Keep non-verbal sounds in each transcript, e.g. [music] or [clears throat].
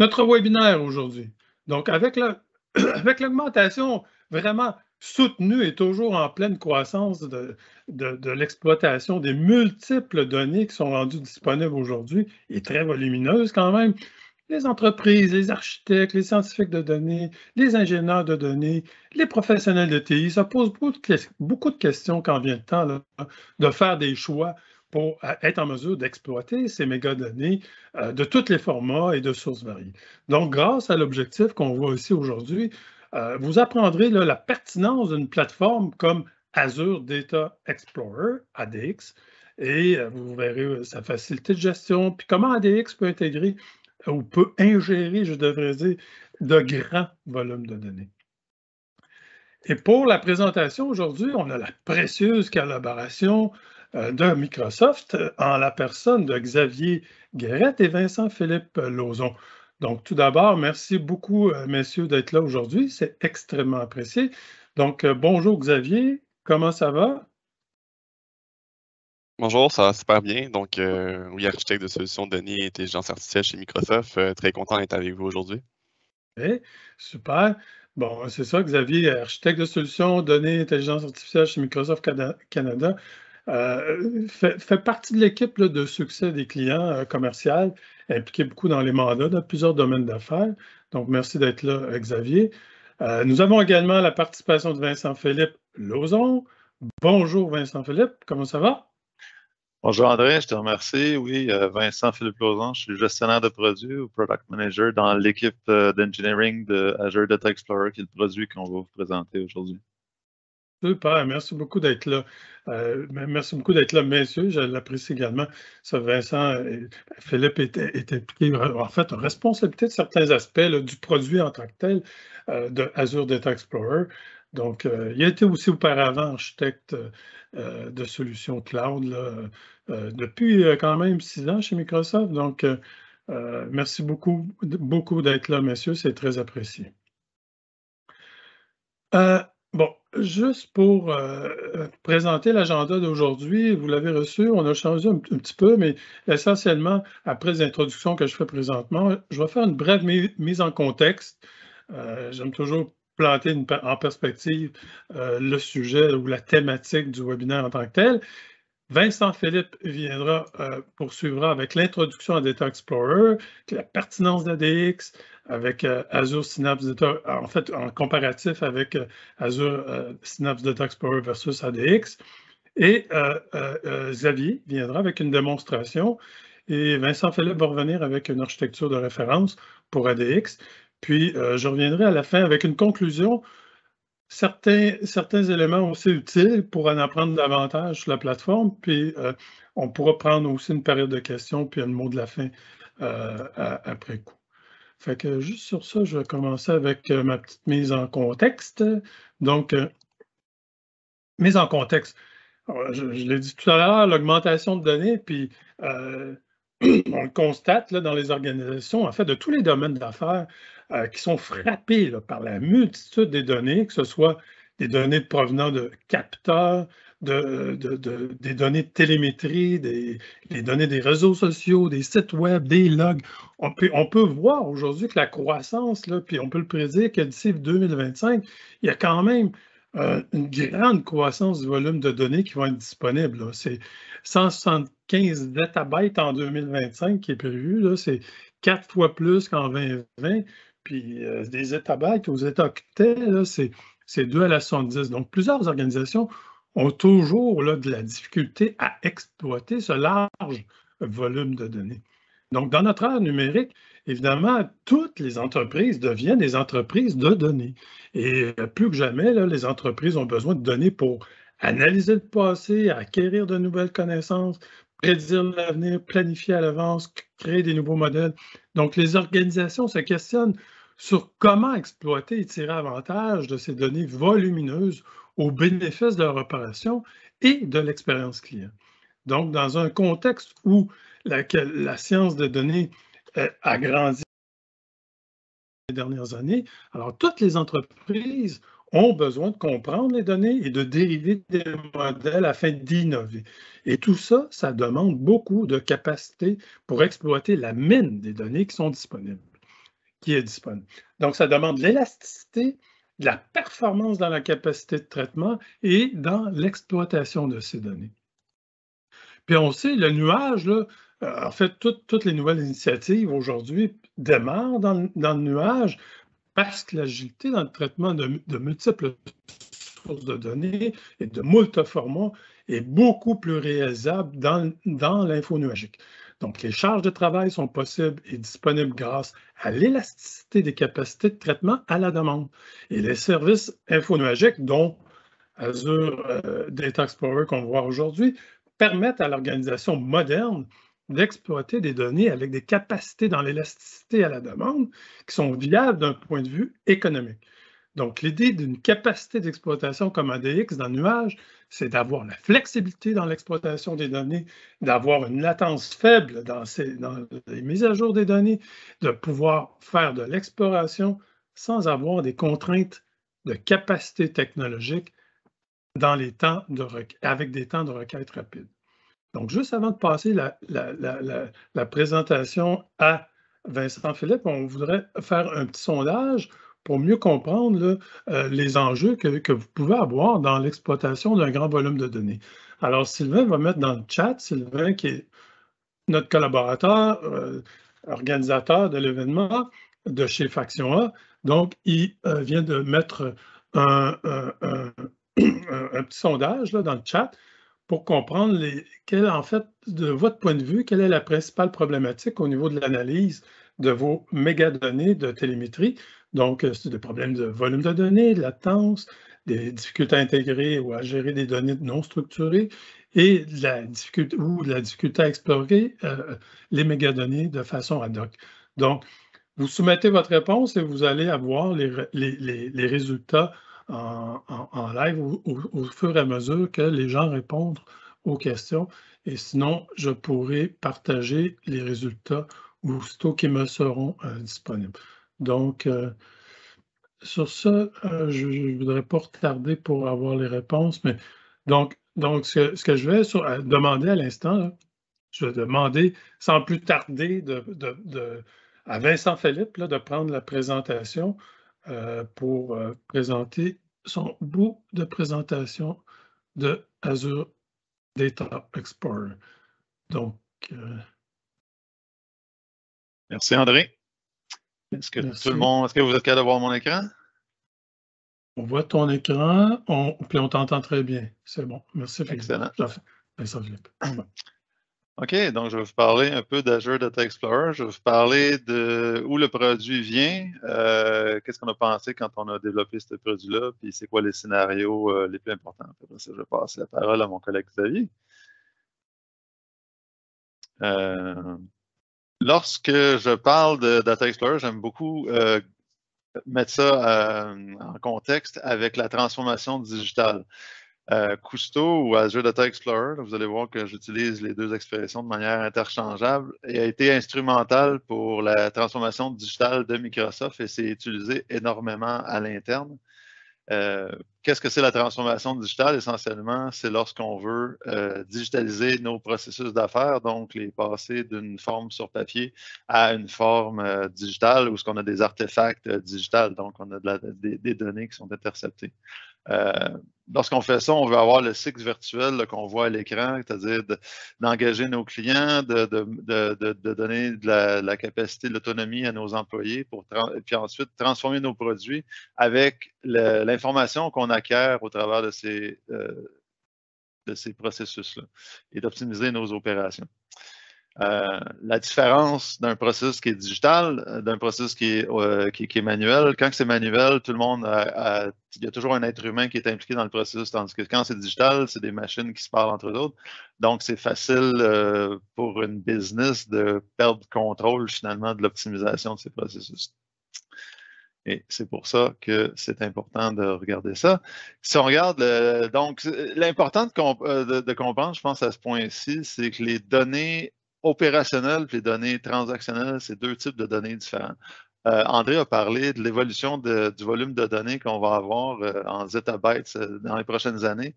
notre webinaire aujourd'hui. Donc, [clears throat] avec l'augmentation vraiment soutenue et toujours en pleine croissance de, de, l'exploitation des multiples données qui sont rendues disponibles aujourd'hui, et très volumineuses quand même, les entreprises, les architectes, les scientifiques de données, les ingénieurs de données, les professionnels de TI, ça pose beaucoup de questions quand vient le temps de faire des choix pour être en mesure d'exploiter ces mégadonnées euh, de tous les formats et de sources variées. Donc, grâce à l'objectif qu'on voit ici aujourd'hui, euh, vous apprendrez la pertinence d'une plateforme comme Azure Data Explorer, ADX, et euh, vous verrez sa facilité de gestion, puis comment ADX peut intégrer ou peut ingérer, je devrais dire, de grands volumes de données. Et pour la présentation aujourd'hui, on a la précieuse collaboration euh, de Microsoft euh, en la personne de Xavier Guéret et Vincent Philippe Lauzon. Donc, tout d'abord, merci beaucoup, euh, messieurs, d'être là aujourd'hui. C'est extrêmement apprécié. Donc, bonjour Xavier, comment ça va? Bonjour, ça va super bien. Donc, oui, architecte de solutions de données et intelligence artificielle chez Microsoft. très content d'être avec vous aujourd'hui. Eh, super. Bon, c'est ça, Xavier, architecte de solutions données et intelligence artificielle chez Microsoft Canada. Euh, fait, partie de l'équipe de succès des clients euh, commerciaux, impliqué beaucoup dans les mandats dans plusieurs domaines d'affaires. Donc, merci d'être là, Xavier. Euh, nous avons également la participation de Vincent Philippe Lauzon. Bonjour Vincent Philippe, comment ça va? Bonjour André, je te remercie. Oui, Vincent Philippe Lauzon, je suis gestionnaire de produits ou product manager dans l'équipe d'engineering de Azure Data Explorer, qui est le produit qu'on va vous présenter aujourd'hui. Merci beaucoup d'être là. Euh, merci beaucoup d'être là, messieurs. Je l'apprécie également. Ça, Vincent, et Philippe est, impliqué, en fait, en responsabilité de certains aspects du produit en tant que tel euh, de Azure Data Explorer. Donc, euh, il a été aussi auparavant architecte de solutions cloud depuis quand même six ans chez Microsoft. Donc, merci beaucoup, beaucoup d'être là, messieurs. C'est très apprécié. Juste pour euh, euh, présenter l'agenda d'aujourd'hui, vous l'avez reçu, on a changé un, petit peu, mais essentiellement, après l'introduction que je fais présentement, je vais faire une brève mise en contexte. Euh, j'aime toujours planter en perspective le sujet ou la thématique du webinaire en tant que tel. Vincent Philippe viendra, poursuivra avec l'introduction à Data Explorer, la pertinence d'ADX, avec euh, Azure Synapse Data, en fait, en comparatif avec euh, Azure euh, Synapse Data Explorer versus ADX. Et Xavier viendra avec une démonstration et Vincent Philippe va revenir avec une architecture de référence pour ADX. Puis, je reviendrai à la fin avec une conclusion, certains, certains éléments aussi utiles pour en apprendre davantage sur la plateforme. Puis, on pourra prendre aussi une période de questions, puis un mot de la fin après coup. Fait que juste sur ça, je vais commencer avec euh, ma petite mise en contexte. Donc, euh, mise en contexte. je, l'ai dit tout à l'heure, l'augmentation de données, puis euh, on le constate dans les organisations, en fait, de tous les domaines d'affaires qui sont frappés par la multitude des données, que ce soit des données provenant de capteurs, de, des données de télémétrie, des, données des réseaux sociaux, des sites web, des logs. On peut, voir aujourd'hui que la croissance, puis on peut le prédire que d'ici 2025, il y a quand même euh, une grande croissance du volume de données qui vont être disponibles. C'est 175 zettabytes en 2025 qui est prévu. C'est quatre fois plus qu'en 2020. Puis euh, des zettabytes aux octets, c'est 2 à la 70. Donc, plusieurs organisations ont toujours de la difficulté à exploiter ce large volume de données. Donc, dans notre ère numérique, évidemment, toutes les entreprises deviennent des entreprises de données. Et plus que jamais, les entreprises ont besoin de données pour analyser le passé, acquérir de nouvelles connaissances, prédire l'avenir, planifier à l'avance, créer des nouveaux modèles. Donc, les organisations se questionnent sur comment exploiter et tirer avantage de ces données volumineuses au bénéfice de leur opération et de l'expérience client. Donc, dans un contexte où la, science de données euh, a grandi les dernières années, alors toutes les entreprises ont besoin de comprendre les données et de dériver des modèles afin d'innover. Et tout ça, ça demande beaucoup de capacité pour exploiter la mine des données qui sont disponibles. Donc, ça demande l'élasticité, de la performance dans la capacité de traitement et dans l'exploitation de ces données. Puis on sait, le nuage, là, en fait, toutes les nouvelles initiatives aujourd'hui démarrent dans, le nuage parce que l'agilité dans le traitement de, multiples sources de données et de moult formats est beaucoup plus réalisable dans, dans l'info nuagique. Donc, les charges de travail sont possibles et disponibles grâce à l'élasticité des capacités de traitement à la demande. Et les services infonuagiques, dont Azure euh, Data Explorer qu'on voit aujourd'hui, permettent à l'organisation moderne d'exploiter des données avec des capacités dans l'élasticité à la demande qui sont viables d'un point de vue économique. Donc, l'idée d'une capacité d'exploitation comme ADX dans le nuage, c'est d'avoir la flexibilité dans l'exploitation des données, d'avoir une latence faible dans, les mises à jour des données, de pouvoir faire de l'exploration sans avoir des contraintes de capacité technologique avec des temps de requête rapides. Donc, juste avant de passer la, présentation à Vincent Philippe, on voudrait faire un petit sondage pour mieux comprendre euh, les enjeux que, vous pouvez avoir dans l'exploitation d'un grand volume de données. Alors, Sylvain va mettre dans le chat, Sylvain qui est notre collaborateur, euh, organisateur de l'événement de chez Faction A. Donc, il euh, vient de mettre un, [clears throat] petit sondage là, dans le chat pour comprendre les, en fait, de votre point de vue, quelle est la principale problématique au niveau de l'analyse de vos mégadonnées de télémétrie? Donc, euh, c'est des problèmes de volume de données, de latence, des difficultés à intégrer ou à gérer des données non structurées et la difficulté, ou la difficulté à explorer euh, les mégadonnées de façon ad hoc. Donc, vous soumettez votre réponse et vous allez avoir les, résultats en, live au, fur et à mesure que les gens répondent aux questions. Et sinon, je pourrai partager les résultats aussitôt qu'ils me seront euh, disponibles. Donc, euh, sur ça, euh, je ne voudrais pas retarder pour avoir les réponses, mais donc, donc ce, que je vais demander à l'instant, je vais demander sans plus tarder de, à Vincent Philippe de prendre la présentation pour présenter son bout de présentation de Azure Data Explorer. Donc, Merci André. Est-ce que tout le monde, est-ce que vous êtes capable de voir mon écran? On voit ton écran, on, puis on t'entend très bien. C'est bon. Merci Philippe. Excellent. Merci Philippe. OK, donc je vais vous parler un peu d'Azure Data Explorer. Je vais vous parler de où le produit vient, euh, qu'est-ce qu'on a pensé quand on a développé ce produit-là, puis c'est quoi les scénarios euh, les plus importants. Je vais passer la parole à mon collègue Xavier. Euh, lorsque je parle de Data Explorer, j'aime beaucoup mettre ça en contexte avec la transformation digitale. Euh, Cousteau ou Azure Data Explorer, vous allez voir que j'utilise les deux expressions de manière interchangeable, et a été instrumental pour la transformation digitale de Microsoft et c'est utilisé énormément à l'interne. Euh, qu'est-ce que c'est la transformation digitale? Essentiellement, c'est lorsqu'on veut euh, digitaliser nos processus d'affaires, donc les passer d'une forme sur papier à une forme euh, digitale où ce qu'on a des artefacts digitales, donc on a des, données qui sont interceptées. Lorsqu'on fait ça, on veut avoir le cycle virtuel qu'on voit à l'écran, c'est-à-dire d'engager nos clients, de, donner de la, capacité, de l'autonomie à nos employés, pour puis ensuite transformer nos produits avec l'information qu'on acquiert au travers de ces, euh, de ces processus-là et d'optimiser nos opérations. Euh, la différence d'un processus qui est digital, euh, d'un processus qui est, euh, qui, est, manuel, quand c'est manuel, tout le monde a, il y a toujours un être humain qui est impliqué dans le processus, tandis que quand c'est digital, c'est des machines qui se parlent entre autres. Donc, c'est facile pour une business de perdre contrôle finalement de l'optimisation de ces processus. Et c'est pour ça que c'est important de regarder ça. Si on regarde, donc, l'important de, comprendre, je pense, à ce point-ci, c'est que les données opérationnelles et les données transactionnelles, c'est deux types de données différents. Euh, André a parlé de l'évolution du volume de données qu'on va avoir euh, en zettabytes euh, dans les prochaines années.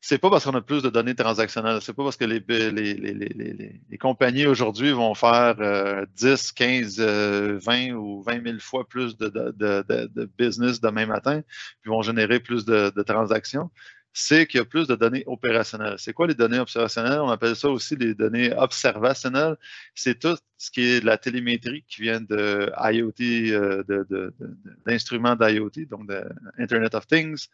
C'est pas parce qu'on a plus de données transactionnelles, c'est pas parce que les, les, compagnies aujourd'hui vont faire 10, 15, 20 ou 20 000 fois plus de, de, business demain matin, puis vont générer plus de, transactions c'est qu'il y a plus de données opérationnelles. C'est quoi les données opérationnelles? On appelle ça aussi les données observationnelles. C'est tout ce qui est de la télémétrie qui vient de IoT, euh, d'instruments d'IoT, donc de Internet of Things,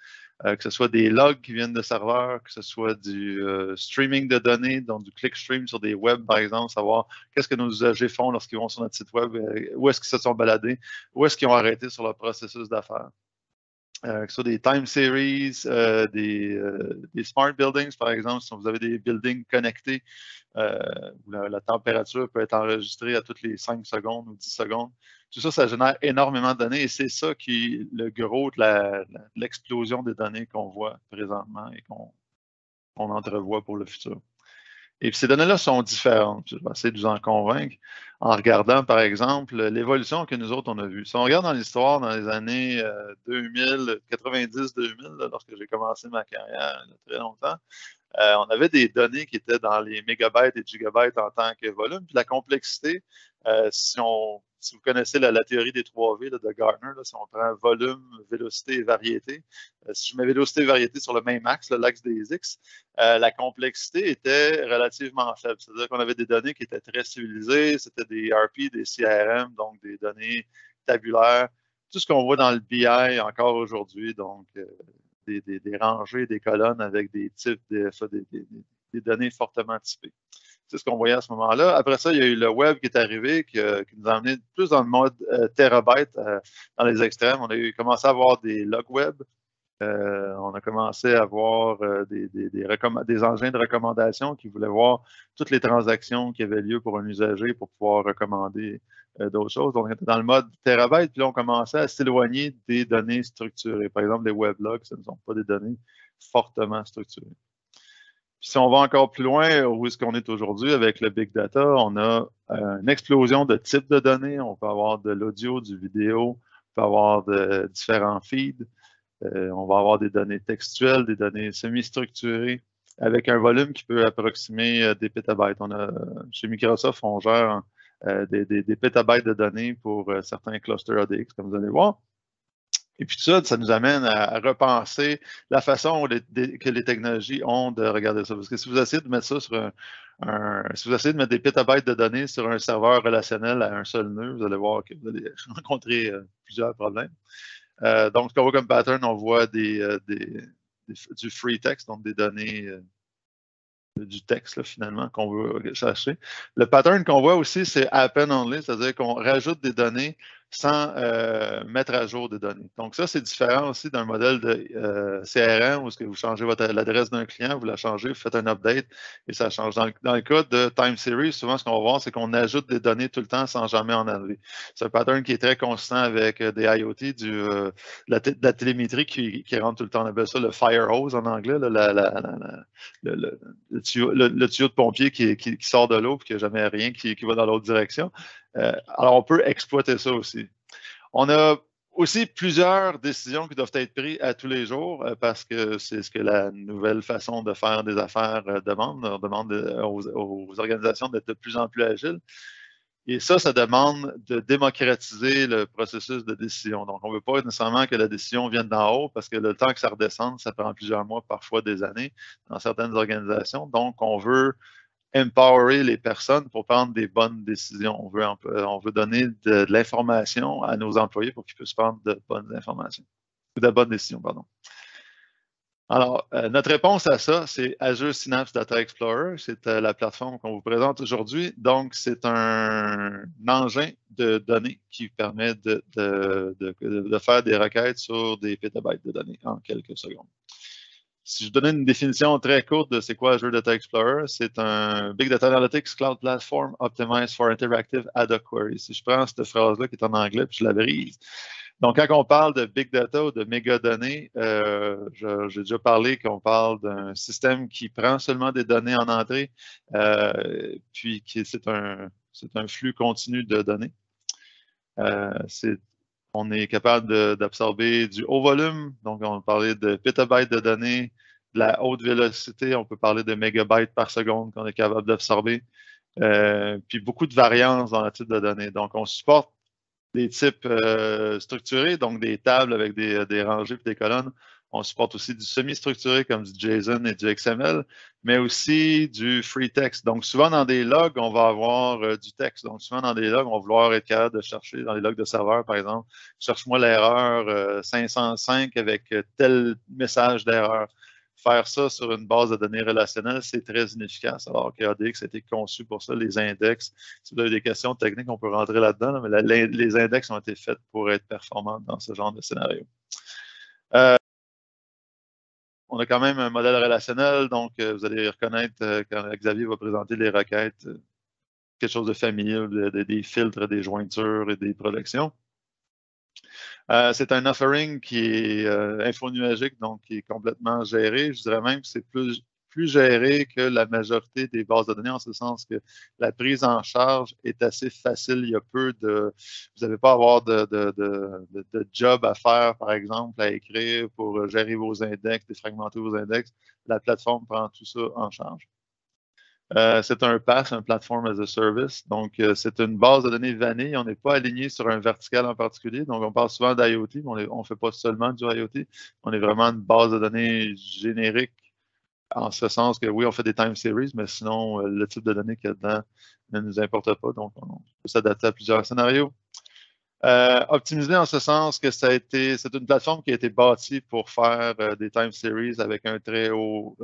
euh, que ce soit des logs qui viennent de serveurs, que ce soit du euh, streaming de données, donc du clickstream sur des webs, par exemple, savoir qu'est-ce que nos usagers font lorsqu'ils vont sur notre site web, où est-ce qu'ils se sont baladés, où est-ce qu'ils ont arrêté sur le processus d'affaires euh, que ce soit des time series, euh, des, euh, des, smart buildings, par exemple, si vous avez des buildings connectés, euh, où la, température peut être enregistrée à toutes les 5 secondes ou 10 secondes. Tout ça, ça génère énormément de données et c'est ça qui est le gros de l'explosion des données qu'on voit présentement et qu'on entrevoit pour le futur. Et puis ces données-là sont différentes. Je vais essayer de vous en convaincre en regardant, par exemple, l'évolution que nous autres, on a vue. Si on regarde dans l'histoire, dans les années 2000, 90-2000, lorsque j'ai commencé ma carrière, il y a très longtemps, euh, on avait des données qui étaient dans les mégabytes et gigabytes en tant que volume. Puis la complexité, euh, si, on, si vous connaissez la, théorie des 3 V de Gartner, si on prend volume, vélocité et variété, euh, si je mets vélocité et variété sur le même axe, l'axe des X, la complexité était relativement faible. C'est-à-dire qu'on avait des données qui étaient très civilisées, c'était des RP, des CRM, donc des données tabulaires, tout ce qu'on voit dans le BI encore aujourd'hui, donc des, rangées, des colonnes avec des types, de, des, données fortement typées. C'est ce qu'on voyait à ce moment-là. Après ça, il y a eu le web qui est arrivé, qui, euh, nous a amené plus dans le mode euh, terabyte euh, dans les extrêmes. On a commencé à avoir des log web. on a commencé à avoir des, des, engins de recommandation qui voulaient voir toutes les transactions qui avaient lieu pour un usager pour pouvoir recommander euh, d'autres choses. Donc, on était dans le mode terabyte, puis là, on commençait à s'éloigner des données structurées. Par exemple, les weblogs, ce ne sont pas des données fortement structurées. Puis si on va encore plus loin, où est-ce qu'on est aujourd'hui avec le big data, on a euh, une explosion de types de données. On peut avoir de l'audio, du vidéo, on peut avoir de différents feeds. Euh, on va avoir des données textuelles, des données semi-structurées, avec un volume qui peut approximer des pétabytes. On a, chez Microsoft, on gère euh, des, des, pétabytes de données pour euh, certains clusters ADX, comme vous allez voir. Et puis tout ça, ça nous amène à, repenser la façon que les technologies ont de regarder ça. Parce que si vous essayez de mettre ça sur un, si vous essayez de mettre des pétabytes de données sur un serveur relationnel à un seul nœud, vous allez voir que vous allez [laughs] rencontrer euh, plusieurs problèmes. donc, ce qu'on voit comme pattern, on voit des, du free text, donc des données du texte finalement qu'on veut chercher. Le pattern qu'on voit aussi, c'est append only, c'est-à-dire qu'on rajoute des données sans euh, mettre à jour des données. Donc ça, c'est différent aussi d'un modèle de euh, CRM où vous changez l'adresse d'un client, vous la changez, vous faites un update et ça change. Dans le, cas de Time Series, souvent ce qu'on va voir, c'est qu'on ajoute des données tout le temps sans jamais en enlever. C'est un pattern qui est très constant avec euh, des IoT, du, la, télémétrie qui, rentre tout le temps. On appelle ça le fire hose en anglais, le, tuyau, de pompier qui, sort de l'eau et qui n'a jamais rien qui va dans l'autre direction. Euh, alors, on peut exploiter ça aussi. On a aussi plusieurs décisions qui doivent être prises à tous les jours euh, parce que c'est ce que la nouvelle façon de faire des affaires euh, demande. On demande aux, organisations d'être de plus en plus agiles. Et ça, ça demande de démocratiser le processus de décision. Donc, on ne veut pas nécessairement que la décision vienne d'en haut parce que le temps que ça redescende, ça prend plusieurs mois, parfois des années dans certaines organisations. Donc, on veut empowerer les personnes pour prendre des bonnes décisions. On veut, on veut donner de, l'information à nos employés pour qu'ils puissent prendre de bonnes informations, de bonnes décisions, pardon. Alors, euh, notre réponse à ça, c'est Azure Synapse Data Explorer. C'est euh, la plateforme qu'on vous présente aujourd'hui. Donc, c'est un engin de données qui permet de, de, faire des requêtes sur des petabytes de données en quelques secondes. Si je donnais une définition très courte de c'est quoi Azure Data Explorer, c'est un Big Data Analytics Cloud Platform Optimized for Interactive Ad Hoc Queries. Si je prends cette phrase-là qui est en anglais puis je la brise. Donc, quand on parle de big data ou de mégadonnées, euh, j'ai déjà parlé qu'on parle d'un système qui prend seulement des données en entrée, euh, puis c'est un, un flux continu de données. On est capable d'absorber du haut volume, donc on parler de petabytes de données, de la haute vélocité, on peut parler de mégabytes par seconde qu'on est capable d'absorber, puis beaucoup de variance dans le type de données. Donc, on supporte des types structurés, donc des tables avec des, des rangées et des colonnes. On supporte aussi du semi-structuré comme du JSON et du XML, mais aussi du free text. Donc, souvent dans des logs, on va avoir euh, du texte. Donc, souvent dans des logs, on va vouloir être capable de chercher dans les logs de serveur, par exemple, cherche-moi l'erreur 505 euh, avec euh, tel message d'erreur. Faire ça sur une base de données relationnelle, c'est très inefficace. Alors que ADX a été conçu pour ça, les index. Si vous avez des questions techniques, on peut rentrer là-dedans, mais les index ont été faits pour être performants dans ce genre de scénario on a quand même un modèle relationnel, donc euh, vous allez reconnaître euh, quand Xavier va présenter les requêtes, euh, quelque chose de familier, des filtres, des jointures et des projections. c'est un offering qui est infonuagique, donc qui est complètement géré. Je dirais même que c'est plus plus géré que la majorité des bases de données, en ce sens que la prise en charge est assez facile. Il y a peu de. Vous n'avez pas à avoir de, job à faire, par exemple, à écrire pour gérer vos index, défragmenter vos index. La plateforme prend tout ça en charge. Euh, c'est un PaaS, un Platform as a Service. Donc, euh, c'est une base de données vanille. On n'est pas aligné sur un vertical en particulier. Donc, on parle souvent d'IoT, mais on ne fait pas seulement du IoT. On est vraiment une base de données générique en ce sens que oui, on fait des time series, mais sinon, euh, le type de données qu'il y a dedans ne nous importe pas. Donc, on peut s'adapter à plusieurs scénarios. Euh, optimiser en ce sens que ça a été, c'est une plateforme qui a été bâtie pour faire euh, des time series avec un très haut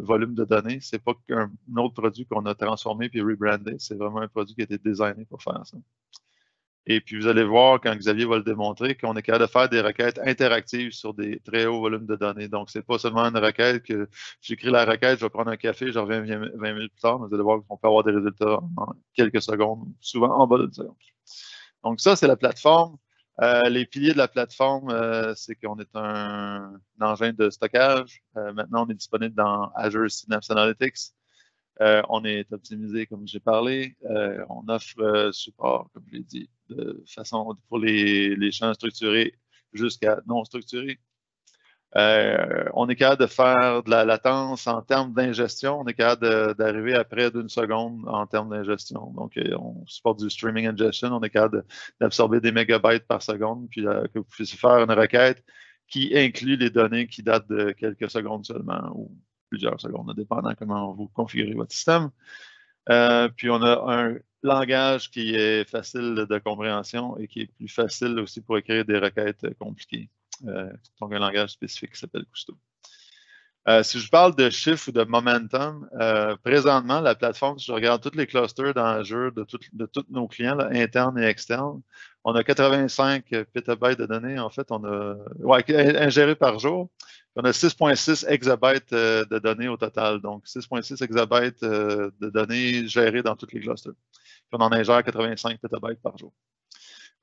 volume de données. C'est pas qu'un autre produit qu'on a transformé puis rebrandé. C'est vraiment un produit qui a été designé pour faire ça. Et puis, vous allez voir, quand Xavier va le démontrer, qu'on est capable de faire des requêtes interactives sur des très hauts volumes de données. Donc, ce n'est pas seulement une requête que j'écris la requête, je vais prendre un café, je reviens 20 minutes plus tard, mais vous allez voir qu'on peut avoir des résultats en quelques secondes, souvent en bas de seconde. Donc, ça, c'est la plateforme. Euh, les piliers de la plateforme, euh, c'est qu'on est un, engin de stockage. Euh, maintenant, on est disponible dans Azure Synapse Analytics. on est optimisé, comme j'ai parlé. on offre support, comme je l'ai dit, de façon pour les, champs structurés jusqu'à non structurés. Euh, on est capable de faire de la latence en termes d'ingestion. On est capable d'arriver à près d'une seconde en termes d'ingestion. Donc, euh, on supporte du streaming ingestion. On est capable d'absorber des mégabytes par seconde, puis euh, que vous puissiez faire une requête qui inclut les données qui datent de quelques secondes seulement ou plusieurs secondes, dépendant comment vous configurez votre système. puis on a un langage qui est facile de compréhension et qui est plus facile aussi pour écrire des requêtes compliquées. Euh, donc, un langage spécifique qui s'appelle Cousteau. Euh, si je parle de chiffres ou de momentum, euh, présentement, la plateforme, si je regarde tous les clusters dans Azure de, de tous nos clients, internes et externes, on a 85 petabytes de données. En fait, on a ouais, ingérés par jour. On a 6,6 exabytes de données au total. Donc, 6,6 exabytes de données gérées dans tous les clusters on en ingère 85 petabytes par jour.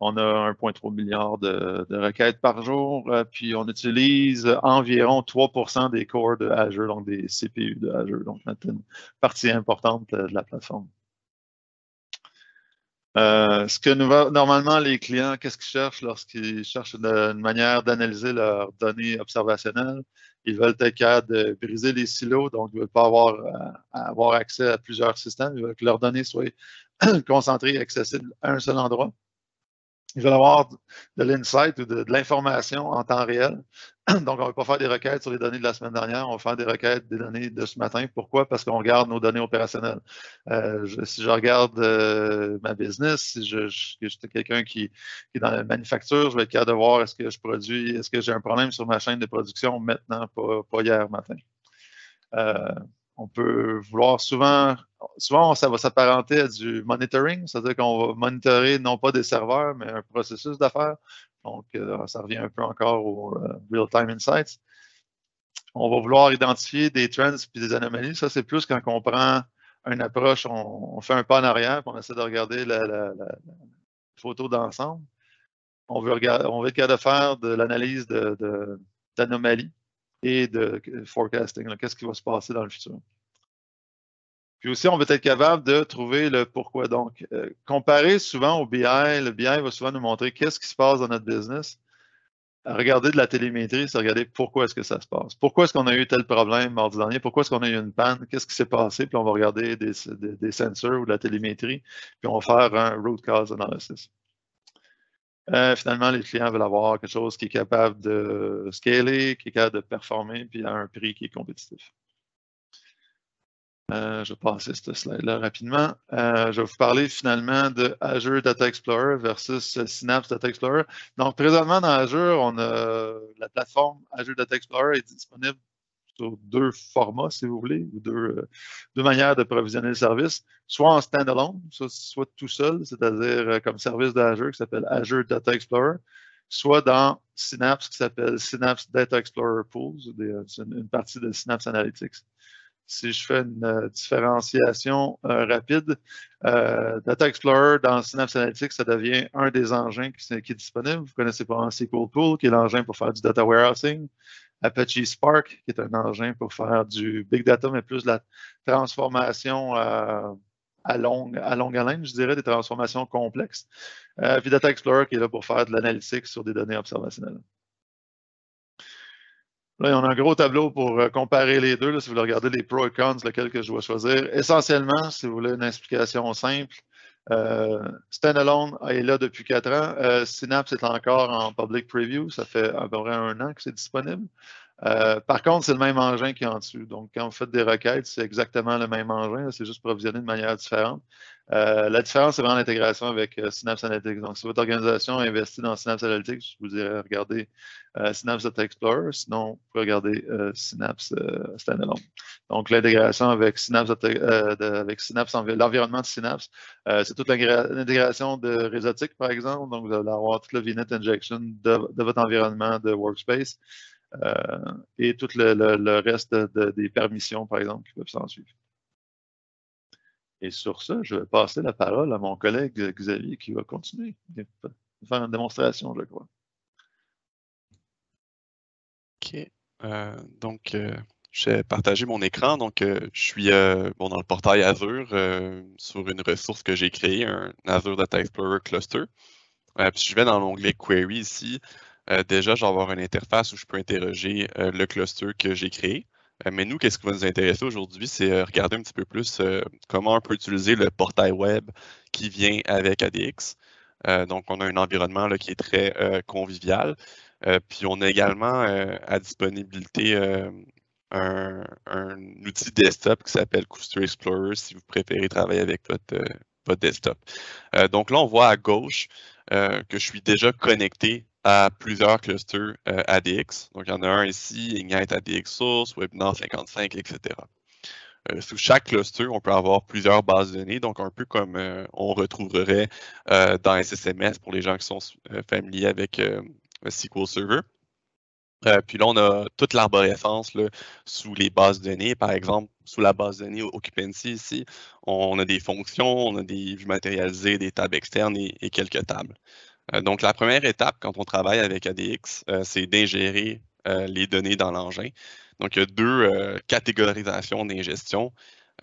On a 1,3 milliard de, requêtes par jour, euh, puis on utilise environ 3% des cores de Azure, donc des CPU de Azure. Donc, une partie importante de la plateforme. Euh, ce que nous normalement les clients, qu'est-ce qu'ils cherchent lorsqu'ils cherchent une, manière d'analyser leurs données observationnelles? Ils veulent être capables de briser les silos, donc ils ne veulent pas avoir, euh, avoir accès à plusieurs systèmes. Ils veulent que leurs données soient [clears throat] concentré et accessible à un seul endroit. Ils veulent avoir de l'insight ou de, l'information en temps réel. [clears throat] Donc, on ne va pas faire des requêtes sur les données de la semaine dernière, on va faire des requêtes des données de ce matin. Pourquoi? Parce qu'on regarde nos données opérationnelles. Euh, si je regarde euh, ma business, si je, suis quelqu'un qui, est dans la manufacture, je vais être capable de voir est-ce que je produis, est-ce que j'ai un problème sur ma chaîne de production maintenant, pas, hier matin. Euh, on peut vouloir souvent, souvent ça va s'apparenter à du monitoring, c'est-à-dire qu'on va monitorer non pas des serveurs, mais un processus d'affaires. Donc, euh, ça revient un peu encore au euh, Real-Time Insights. On va vouloir identifier des trends et des anomalies. Ça, c'est plus quand on prend une approche, on, fait un pas en arrière, puis on essaie de regarder la, photo d'ensemble. On veut, regarder, on être capable de faire de l'analyse d'anomalies et de forecasting. Qu'est-ce qui va se passer dans le futur? Puis aussi, on va être capable de trouver le pourquoi. Donc, euh, comparer souvent au BI, le BI va souvent nous montrer qu'est-ce qui se passe dans notre business. regarder de la télémétrie, c'est regarder pourquoi est-ce que ça se passe. Pourquoi est-ce qu'on a eu tel problème mardi dernier? Pourquoi est-ce qu'on a eu une panne? Qu'est-ce qui s'est passé? Puis on va regarder des, des, sensors ou de la télémétrie, puis on va faire un root cause analysis. Euh, finalement, les clients veulent avoir quelque chose qui est capable de scaler, qui est capable de performer, puis à un prix qui est compétitif. Euh, je vais passer cette slide-là rapidement. Euh, je vais vous parler finalement de Azure Data Explorer versus Synapse Data Explorer. Donc, présentement, dans Azure, on a la plateforme Azure Data Explorer est disponible sur deux formats, si vous voulez, ou deux, deux manières de provisionner le service, soit en standalone, soit tout seul, c'est-à-dire euh, comme service d'Azure qui s'appelle Azure Data Explorer, soit dans Synapse qui s'appelle Synapse Data Explorer Pools, c'est une partie de Synapse Analytics si je fais une euh, différenciation euh, rapide, euh, Data Explorer dans Synapse Analytics, ça devient un des engins qui, est disponible. Vous connaissez pas SQL Pool, qui est l'engin pour faire du data warehousing. Apache Spark, qui est un engin pour faire du big data, mais plus de la transformation à, longue, à longue haleine, je dirais, des transformations complexes. puis Data Explorer, qui est là pour faire de l'analytique sur des données observationnelles. Là, on a un gros tableau pour euh, comparer les deux. si vous voulez regarder les pros et cons, lequel que je dois choisir. Essentiellement, si vous voulez une explication simple, euh, Standalone est là depuis quatre ans. Euh, Synapse est encore en public preview. Ça fait à un an que c'est disponible. Euh, par contre, c'est le même engin qui est en dessous. Donc, quand vous faites des requêtes, c'est exactement le même engin. C'est juste provisionné de manière différente. Euh, la différence, c'est vraiment l'intégration avec euh, Synapse Analytics. Donc, si votre organisation investit dans Synapse Analytics, vous dirais regarder Synapse Explorer. Sinon, vous pouvez regarder Synapse Standalone. Donc, l'intégration avec Synapse, Synapse, l'environnement de Synapse, c'est toute l'intégration de Réseautique, par exemple. Donc, vous allez avoir toute la VNet injection de, de votre environnement de Workspace. Euh, et tout le, reste des permissions, par exemple, qui peuvent s'en suivre. Et sur ça, je vais passer la parole à mon collègue Xavier qui va continuer, faire une démonstration, je crois. OK. Euh, donc, euh, je vais partager mon écran. Donc, je suis bon, dans le portail Azure sur une ressource que j'ai créée, un Azure Data Explorer Cluster. puis je vais dans l'onglet Query ici. Euh, déjà, je vais avoir une interface où je peux interroger euh, le cluster que j'ai créé. Euh, mais nous, qu'est-ce qui va nous intéresser aujourd'hui, c'est regarder un petit peu plus comment on peut utiliser le portail web qui vient avec ADX. donc, on a un environnement là, qui est très convivial. puis, on a également à disponibilité un, outil desktop qui s'appelle Cluster Explorer si vous préférez travailler avec votre, votre desktop. donc là, on voit à gauche que je suis déjà connecté à plusieurs clusters euh, ADX. Donc, il y en a un ici, Ignite ADX Source, Webinar 55, etc. Euh, sous chaque cluster, on peut avoir plusieurs bases de données, donc un peu comme euh, on retrouverait dans SSMS pour les gens qui sont familiers avec SQL Server. Puis là, on a toute l'arborescence sous les bases de données. Par exemple, sous la base de données Occupancy ici, on a des fonctions, on a des vues matérialisées, des tables externes et quelques tables. Euh, donc, la première étape quand on travaille avec ADX, euh, c'est d'ingérer euh, les données dans l'engin. Donc, il y a deux catégorisations d'ingestion.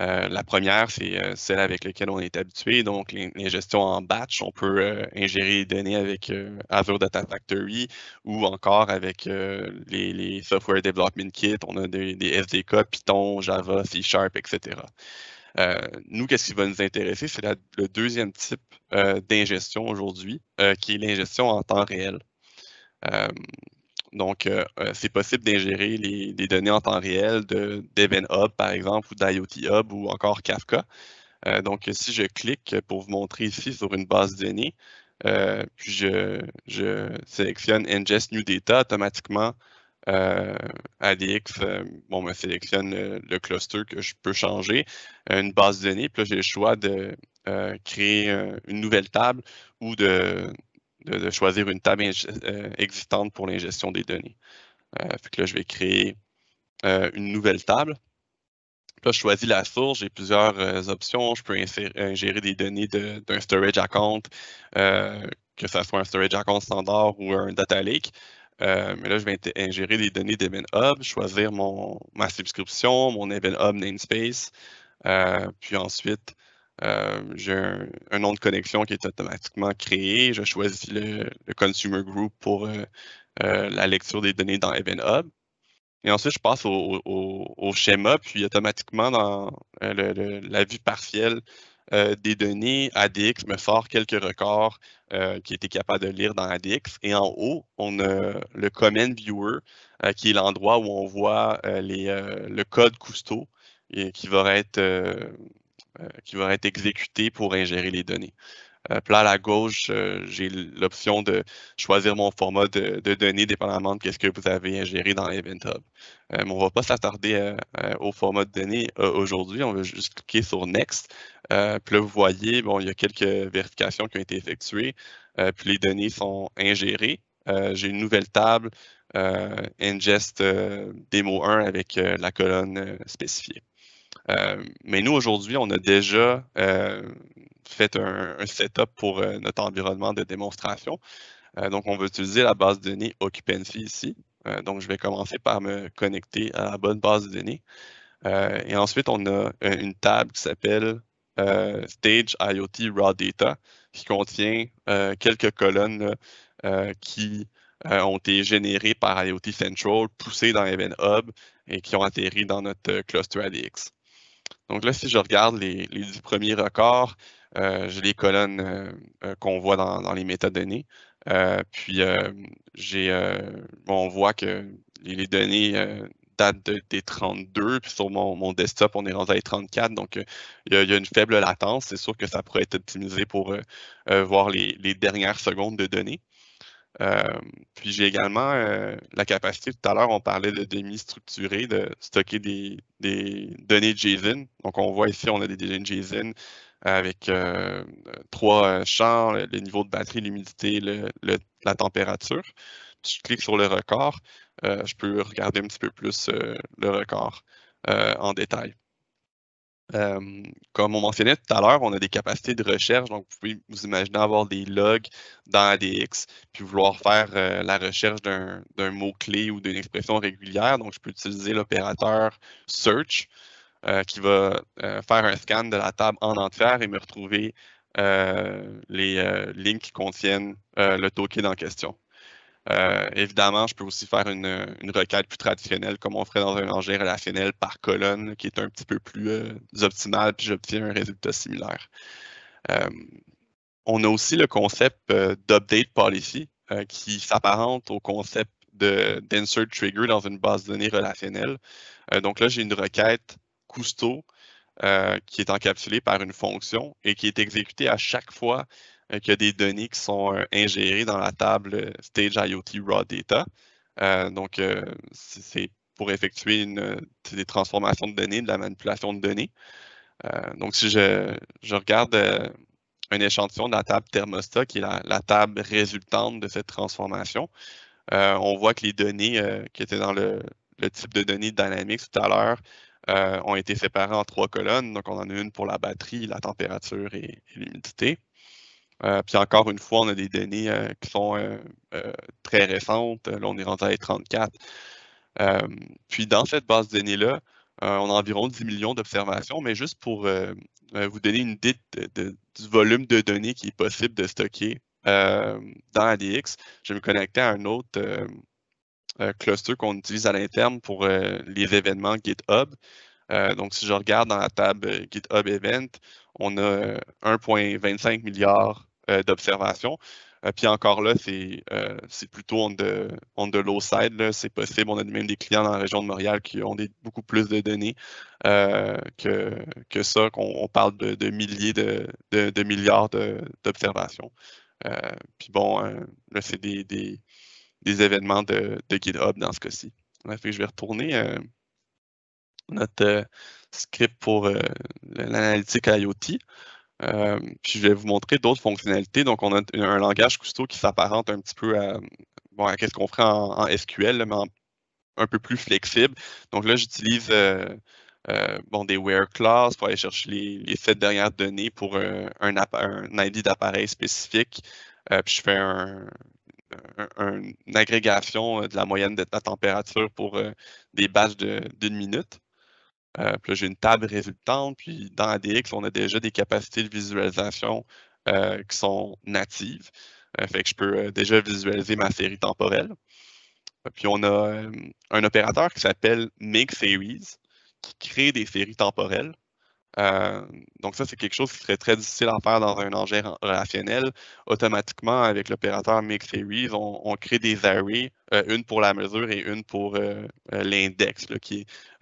La première, c'est celle avec laquelle on est habitué, donc l'ingestion en batch. On peut ingérer les données avec Azure Data Factory ou encore avec les, Software Development Kit. On a des, des, SDK, Python, Java, C Sharp, etc. Euh, nous, qu'est-ce qui va nous intéresser, c'est le deuxième type euh, d'ingestion aujourd'hui, euh, qui est l'ingestion en temps réel. Donc, c'est possible d'ingérer les, données en temps réel de d'Event Hub, par exemple, ou d'IoT Hub, ou encore Kafka. donc, si je clique pour vous montrer ici sur une base de données, puis je, je, sélectionne Ingest New Data, automatiquement, euh, ADX, euh, bon, me sélectionne le, cluster que je peux changer, une base de données, puis là, j'ai le choix de euh, créer une nouvelle table ou de, de, choisir une table existante pour l'ingestion des données. que là, je vais créer une nouvelle table. Là, je choisis la source, j'ai plusieurs options. Je peux ingérer des données d'un storage account, que ce soit un storage account standard ou un data lake. Euh, mais là, je vais ingérer des données d'Event Hub, choisir mon, ma subscription, mon Event Hub namespace. puis ensuite, j'ai un, nom de connexion qui est automatiquement créé. Je choisis le, consumer group pour la lecture des données dans Event Hub. Et ensuite, je passe au, schéma, puis automatiquement, dans la vue partielle euh, des données, ADX me sort quelques records euh, qui étaient capable de lire dans ADX. Et en haut, on a le Comment Viewer, euh, qui est l'endroit où on voit le code Cousteau qui va être qui va être exécuté pour ingérer les données. Euh, là, à la gauche, euh, j'ai l'option de choisir mon format de, données dépendamment de ce que vous avez ingéré dans Event Hub. Euh, mais on ne va pas s'attarder au format de données aujourd'hui. On va juste cliquer sur Next. puis là, vous voyez, bon, il y a quelques vérifications qui ont été effectuées. puis les données sont ingérées. j'ai une nouvelle table, Ingest Demo 1 avec la colonne spécifiée. Mais nous, aujourd'hui, on a déjà fait un, setup pour euh, notre environnement de démonstration. Euh, donc, on va utiliser la base de données Occupancy ici. Euh, donc, je vais commencer par me connecter à la bonne base de données. et ensuite, on a une table qui s'appelle Stage IoT Raw Data qui contient quelques colonnes qui ont été générées par IoT Central, poussées dans Event Hub et qui ont atterri dans notre cluster ADX. Donc là, si je regarde les, les premiers records, euh, j'ai les colonnes euh, euh, qu'on voit dans, les métadonnées. puis j'ai, on voit que les, données datent des 32, puis sur mon, desktop, on est rendu à 34. Donc, il y, a une faible latence. C'est sûr que ça pourrait être optimisé pour voir les, dernières secondes de données. Puis j'ai également la capacité, tout à l'heure, on parlait de demi-structuré, de stocker des, données JSON. Donc on voit ici, on a des données JSON avec euh, trois euh, champs, le, niveau de batterie, l'humidité, la température. Si je clique sur le record, euh, je peux regarder un petit peu plus le record en détail. Comme on mentionnait tout à l'heure, on a des capacités de recherche, donc vous pouvez vous imaginer avoir des logs dans ADX, puis vouloir faire la recherche d'un mot-clé ou d'une expression régulière. Donc, je peux utiliser l'opérateur search euh, qui va euh, faire un scan de la table en entière et me retrouver euh, les lignes qui contiennent le token en question. Évidemment, je peux aussi faire une, requête plus traditionnelle comme on ferait dans un engin relationnel par colonne qui est un petit peu plus optimal puis j'obtiens un résultat similaire. on a aussi le concept d'update policy qui s'apparente au concept d'insert trigger dans une base de données relationnelle. donc là, j'ai une requête Cousteau euh, qui est encapsulé par une fonction et qui est exécuté à chaque fois euh, qu'il y a des données qui sont euh, ingérées dans la table Stage IoT Raw Data. donc, c'est pour effectuer des transformations de données, de la manipulation de données. donc, si je, regarde un échantillon de la table thermostat, qui est la, table résultante de cette transformation, on voit que les données qui étaient dans le, le type de données Dynamics tout à l'heure euh, ont été séparés en trois colonnes. Donc, on en a une pour la batterie, la température et, l'humidité. Euh, puis encore une fois, on a des données euh, qui sont très récentes. Là, on est rendu à 34. puis dans cette base de données-là, on a environ 10 millions d'observations, mais juste pour vous donner une idée du volume de données qui est possible de stocker dans ADX, je vais me connecter à un autre euh, cluster qu'on utilise à l'interne pour euh, les événements GitHub. Euh, donc, si je regarde dans la table GitHub Event, on a 1,25 milliard d'observations. puis encore là, c'est plutôt on the, low side. C'est possible. On a même des clients dans la région de Montréal qui ont beaucoup plus de données que, que ça, qu'on parle de, milliers de, milliards d'observations. puis bon, là, c'est des, des événements de, GitHub dans ce cas-ci. je vais retourner euh, notre euh, script pour euh, l'analytique IoT. Puis je vais vous montrer d'autres fonctionnalités. Donc, on a un langage Cousteau qui s'apparente un petit peu à, bon, à ce qu'on ferait en, SQL, mais un peu plus flexible. Donc là, j'utilise bon, des where class pour aller chercher les, les sept dernières données pour un, ID d'appareil spécifique. puis je fais un, une agrégation euh, de la moyenne de la température pour euh, des batchs d'une minute. Puis là, j'ai une table résultante, puis dans ADX, on a déjà des capacités de visualisation qui sont natives. fait que je peux déjà visualiser ma série temporelle. Puis on a un opérateur qui s'appelle Make Series qui crée des séries temporelles. Euh, donc ça, c'est quelque chose qui serait très difficile à faire dans un engin relationnel. Automatiquement, avec l'opérateur Make Series, on, crée des arrays, euh, une pour la mesure et une pour euh, l'index,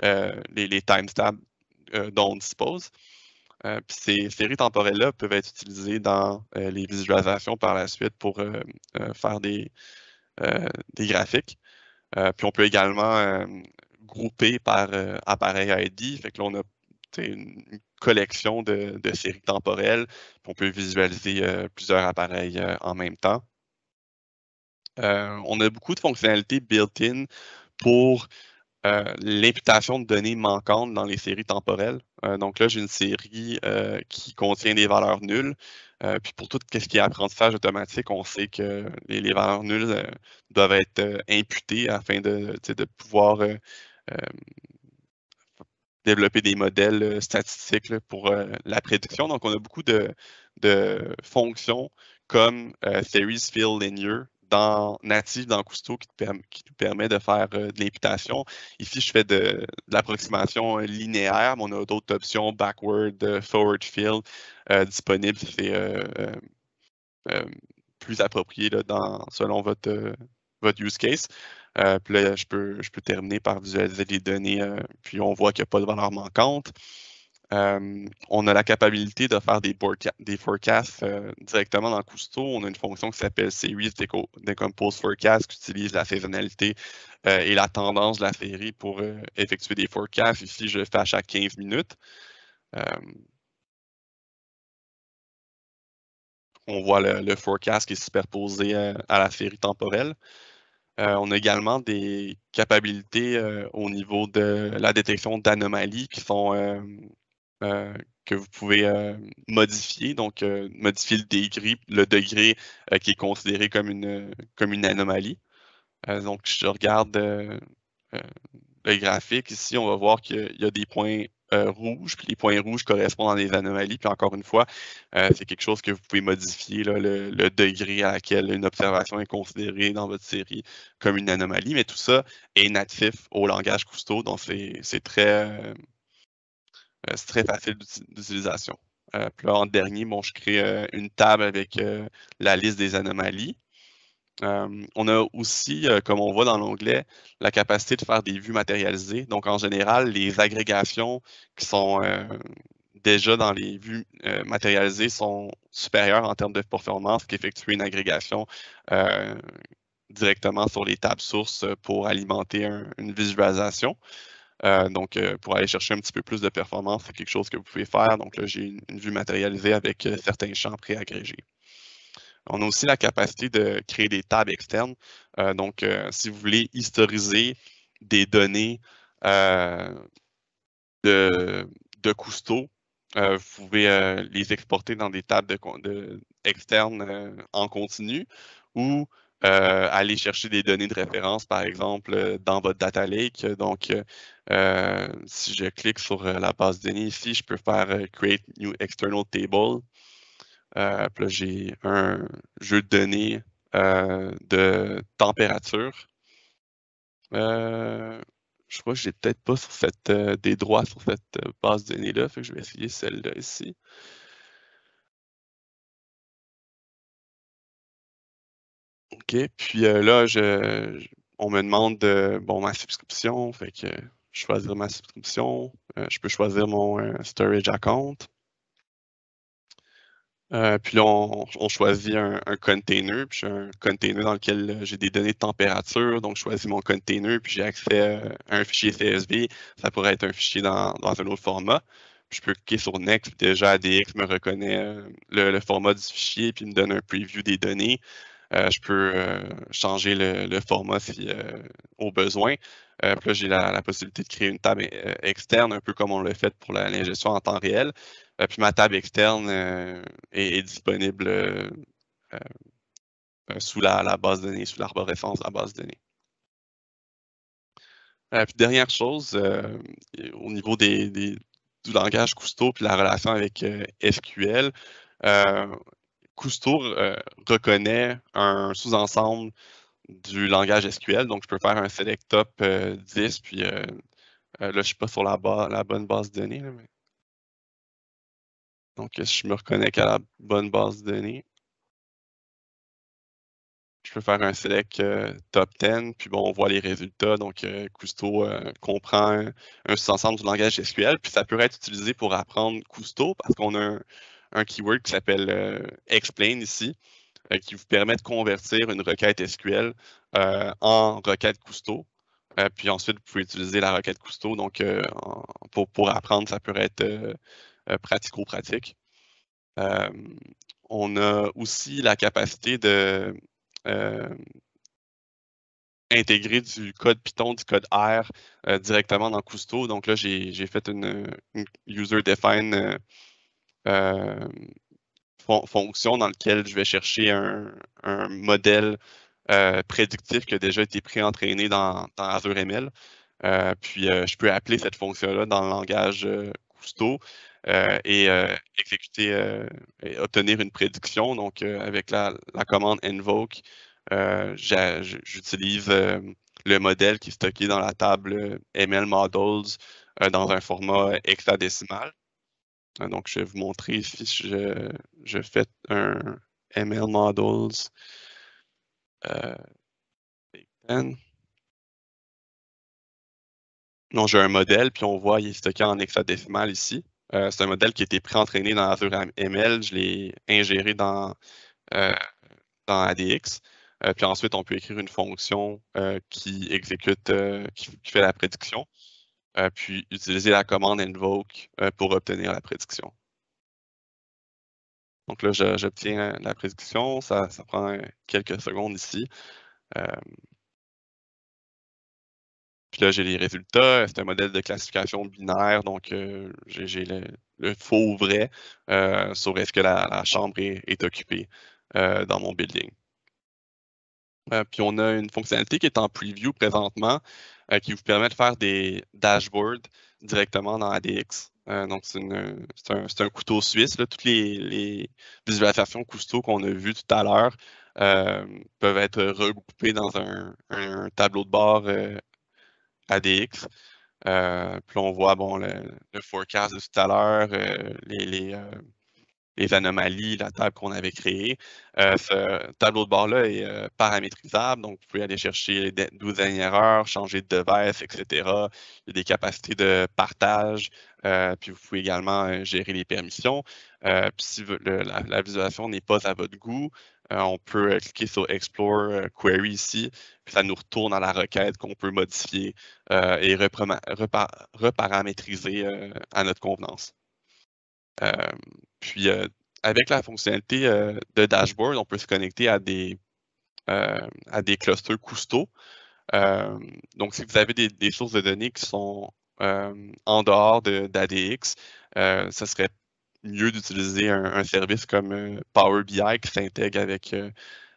les, les timestamps dont on dispose. puis ces séries temporelles-là peuvent être utilisées dans les visualisations par la suite pour faire des, des graphiques. puis on peut également grouper par appareil ID. Fait que là, on a une, collection de, séries temporelles. On peut visualiser euh, plusieurs appareils euh, en même temps. Euh, on a beaucoup de fonctionnalités built-in pour l'imputation de données manquantes dans les séries temporelles. donc là, j'ai une série qui contient des valeurs nulles. puis pour tout ce qui est apprentissage automatique, on sait que les, valeurs nulles doivent être imputées afin de, de pouvoir développer des modèles euh, statistiques pour euh, la prédiction. Donc, on a beaucoup de, fonctions comme euh, Series Fill Linear dans, native dans Cousteau qui, nous permet de faire de l'imputation. Ici, je fais de, l'approximation linéaire, mais on a d'autres options, backward, forward fill, disponibles. C'est plus approprié selon votre use case. Euh, puis là, je peux, terminer par visualiser les données, euh, puis on voit qu'il n'y a pas de valeur manquante. Euh, on a la capacité de faire des, forecasts directement dans Cousteau. On a une fonction qui s'appelle Series Decompose Forecast qui utilise la saisonnalité et la tendance de la série pour effectuer des forecasts. Ici, je le fais à chaque 15 minutes. on voit le, forecast qui est superposé à la série temporelle. Euh, on a également des capacités euh, au niveau de la détection d'anomalies qui sont euh, que vous pouvez modifier, donc modifier le degré, le degré qui est considéré comme une, comme une anomalie. donc, je regarde le graphique ici, on va voir qu'il y a des points euh, rouges, puis les points rouges correspondent à des anomalies. Puis encore une fois, euh, c'est quelque chose que vous pouvez modifier, le, degré à laquelle une observation est considérée dans votre série comme une anomalie. Mais tout ça est natif au langage Cousteau, donc c'est très, euh, très facile d'utilisation. puis là, en dernier, bon, je crée une table avec la liste des anomalies. Euh, on a aussi, euh, comme on voit dans l'onglet, la capacité de faire des vues matérialisées. Donc, en général, les agrégations qui sont euh, déjà dans les vues matérialisées sont supérieures en termes de performance qu'effectuer une agrégation directement sur les tables sources pour alimenter une visualisation. donc, pour aller chercher un petit peu plus de performance, c'est quelque chose que vous pouvez faire. Donc là, j'ai une, vue matérialisée avec certains champs préagrégés. On a aussi la capacité de créer des tables externes. Euh, donc, euh, si vous voulez historiser des données euh, de, de Cousteau, vous pouvez les exporter dans des tables externes en continu ou aller chercher des données de référence, par exemple, dans votre data lake. Donc, si je clique sur la base de données ici, je peux faire Create New External Table. Euh, là, j'ai un jeu de données euh, de température. Euh, je crois que j'ai peut-être pas des droits sur cette base de données-là, je vais essayer celle-là ici. OK, puis là, on me demande bon, ma subscription, choisir ma subscription. je peux choisir mon storage account. Euh, puis là, on, choisit un, container, puis j'ai un container dans lequel euh, j'ai des données de température. Donc, je choisis mon container, puis j'ai accès euh, à un fichier CSV. Ça pourrait être un fichier dans, un autre format. Puis je peux cliquer sur Next, puis déjà ADX me reconnaît le, format du fichier, puis me donne un preview des données. je peux changer le, format si, au besoin. puis là, j'ai la, la, possibilité de créer une table externe, un peu comme on l'a fait pour l'ingestion en temps réel. Euh, puis ma table externe euh, est, disponible euh, sous la, base de données, sous l'arborescence de la base de données. puis dernière chose, au niveau des, du langage Cousteau puis la relation avec SQL, Cousteau reconnaît un sous-ensemble du langage SQL. Donc, je peux faire un select top 10, puis là, je ne suis pas sur la, la bonne base de données. Donc, je me reconnecte à la bonne base de données, je peux faire un select euh, top 10, puis bon, on voit les résultats. Donc, euh, Cousteau euh, comprend un, sous-ensemble du langage SQL, puis ça peut être utilisé pour apprendre Cousteau parce qu'on a un, keyword qui s'appelle explain ici, qui vous permet de convertir une requête SQL en requête Cousteau. puis ensuite, vous pouvez utiliser la requête Cousteau. Donc, pour, pour, apprendre, ça peut être pratico-pratique. on a aussi la capacité de euh, intégrer du code Python, du code R euh, directement dans Cousteau. Donc là, j'ai fait une, user-define euh, fonction dans laquelle je vais chercher un, modèle prédictif qui a déjà été pré-entraîné dans, dans Azure ML. puis je peux appeler cette fonction-là dans le langage Cousteau et exécuter et obtenir une prédiction. Donc, avec la, commande invoke, j'utilise le modèle qui est stocké dans la table ML Models dans un format hexadécimal. Donc, je vais vous montrer ici, je, fais un ML Models. Donc, j'ai un modèle, puis on voit, il est stocké en hexadécimal ici. Euh, c'est un modèle qui a été pré-entraîné dans Azure ML. Je l'ai ingéré dans, euh, dans ADX. Euh, puis ensuite, on peut écrire une fonction qui exécute, qui, fait la prédiction. puis utiliser la commande invoke pour obtenir la prédiction. Donc là, j'obtiens la prédiction. Ça, ça, prend quelques secondes ici. Puis là, j'ai les résultats. C'est un modèle de classification binaire, donc euh, j'ai le, faux ou vrai euh, sur est-ce que la, chambre est, occupée euh, dans mon building. puis on a une fonctionnalité qui est en preview présentement qui vous permet de faire des dashboards directement dans ADX. donc, c'est un, couteau suisse. Toutes les, visualisations Cousteau qu'on a vues tout à l'heure peuvent être regroupées dans un, un tableau de bord ADX. Euh, puis on voit bon, le, forecast de tout à l'heure, euh, les, euh, les, anomalies, la table qu'on avait créée. ce tableau de bord-là est paramétrisable, donc vous pouvez aller chercher les 12 dernières changer de device, etc. Il y a des capacités de partage, puis vous pouvez également gérer les permissions. puis si la, visualisation n'est pas à votre goût, euh, on peut euh, cliquer sur Explore euh, Query ici, puis ça nous retourne à la requête qu'on peut modifier et reparamétriser à notre convenance. puis avec la fonctionnalité de dashboard, on peut se connecter à des, clusters Cousteau. donc, si vous avez des, sources de données qui sont en dehors d'ADX, ce serait mieux d'utiliser un, service comme euh, Power BI qui s'intègre avec, euh,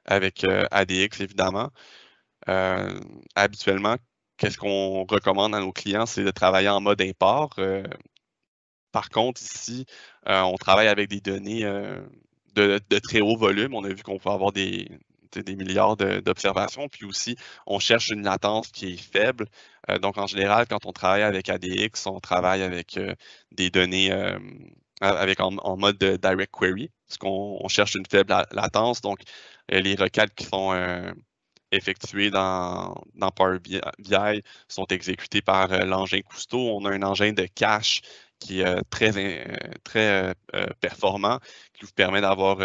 avec euh, ADX, évidemment. habituellement, qu'est-ce qu'on recommande à nos clients, c'est de travailler en mode import. par contre, ici, on travaille avec des données de, très haut volume. On a vu qu'on peut avoir des, des milliards d'observations. Puis aussi, on cherche une latence qui est faible. donc, en général, quand on travaille avec ADX, on travaille avec des données avec en, mode direct query, parce qu'on cherche une faible latence. Donc, euh, les requêtes qui sont euh, effectuées dans, Power BI sont exécutées par euh, l'engin Cousteau. On a un engin de cache qui est très, performant, qui vous permet d'avoir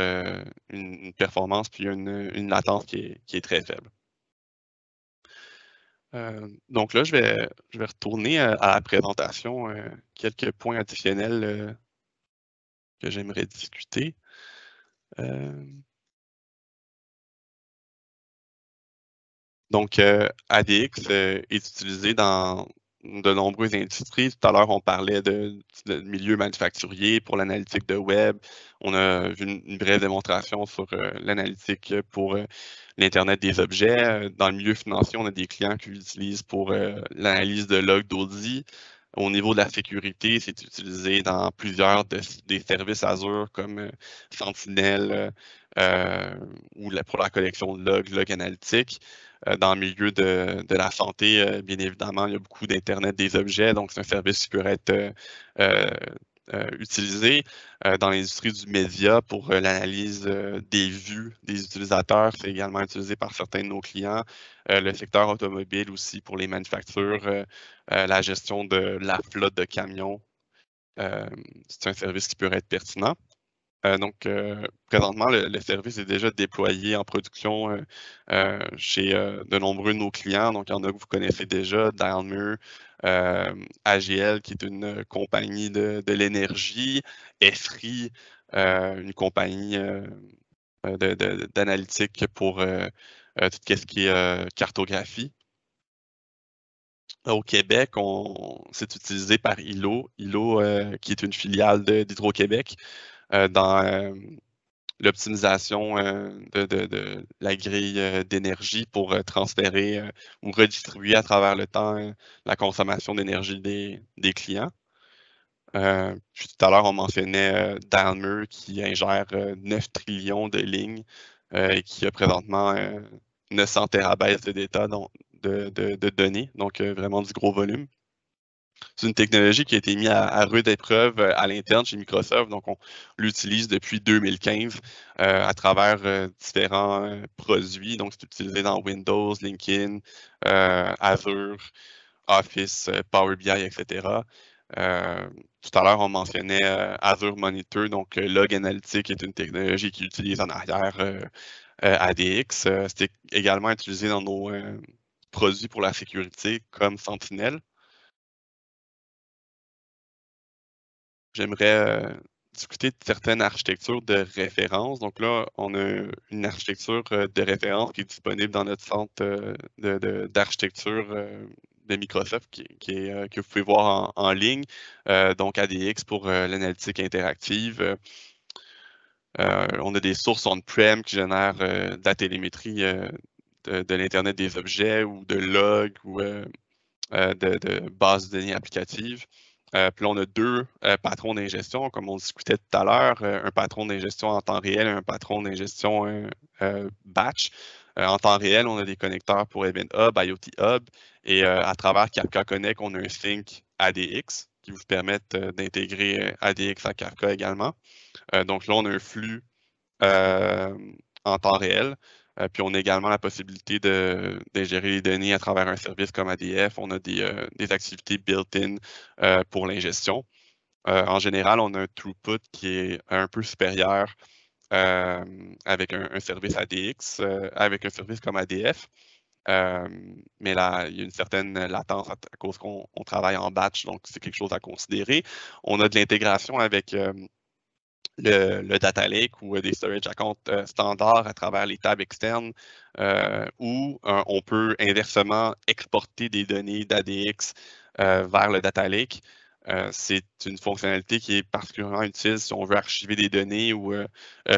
une, performance puis une, latence qui est, très faible. donc là, je vais, je vais retourner à, la présentation, quelques points additionnels que j'aimerais discuter. Euh, donc, euh, ADX euh, est utilisé dans, de nombreuses industries. Tout à l'heure, on parlait de, milieu manufacturier pour l'analytique de web. On a vu une, brève démonstration sur l'analytique pour l'Internet des objets. Dans le milieu financier, on a des clients qui l'utilisent pour l'analyse de logs d'Audi. Au niveau de la sécurité, c'est utilisé dans plusieurs des services Azure comme Sentinel ou pour la collection de logs, log analytiques. Euh, dans le milieu de, la santé, euh, bien évidemment, il y a beaucoup d'Internet des objets, donc c'est un service qui peut être euh, utilisé dans l'industrie du média pour l'analyse des vues des utilisateurs. C'est également utilisé par certains de nos clients. le secteur automobile aussi pour les manufactures, la gestion de la flotte de camions. c'est un service qui peut être pertinent. Euh, donc, euh, présentement, le, service est déjà déployé en production euh, chez de nombreux de nos clients. Donc, il y en a que vous connaissez déjà, Daimler, AGL, qui est une compagnie de, l'énergie, EFRI, une compagnie d'analytique pour tout ce qui est cartographie. Au Québec, c'est utilisé par ILO, ILO qui est une filiale d'Hydro-Québec. Euh, euh, l'optimisation euh, de, la grille d'énergie pour transférer ou redistribuer à travers le temps la consommation d'énergie des, clients. puis tout à l'heure, on mentionnait Dalmer qui ingère 9 trillions de lignes et qui a présentement 900 terabytes de data de, données, donc vraiment du gros volume. C'est une technologie qui a été mise à, rude épreuve euh, à l'interne chez Microsoft. Donc, on l'utilise depuis 2015 euh, à travers euh, différents produits. Donc, c'est utilisé dans Windows, LinkedIn, Azure, Office, Power BI, etc. tout à l'heure, on mentionnait Azure Monitor. Donc, Log Analytics est une technologie qui utilise en arrière ADX. C'est également utilisé dans nos produits pour la sécurité comme Sentinel. J'aimerais euh, discuter de certaines architectures de référence. Donc là, on a une architecture euh, de référence qui est disponible dans notre centre euh, d'architecture de, Microsoft qui, est, que vous pouvez voir en, ligne. donc ADX pour l'analytique interactive. on a des sources on-prem qui génèrent de la télémétrie de, l'Internet des objets ou de logs ou de, de bases de données applicatives. Euh, puis là, on a deux euh, patrons d'ingestion, comme on discutait tout à l'heure, euh, un patron d'ingestion en temps réel et un patron d'ingestion batch. en temps réel, on a des connecteurs pour Event Hub, IoT Hub, et à travers Kafka Connect, on a un sync ADX qui vous permet d'intégrer ADX à Kafka également. donc là, on a un flux en temps réel. Euh, puis on a également la possibilité d'ingérer les données à travers un service comme ADF. On a des, euh, activités built-in euh, pour l'ingestion. en général, on a un throughput qui est un peu supérieur avec un, service ADX, avec un service comme ADF. mais là, il y a une certaine latence à, cause qu'on travaille en batch, donc c'est quelque chose à considérer. On a de l'intégration avec le, data lake ou des storage accounts euh, standards à travers les tables externes euh, où euh, on peut inversement exporter des données d'ADX vers le data lake. c'est une fonctionnalité qui est particulièrement utile si on veut archiver des données ou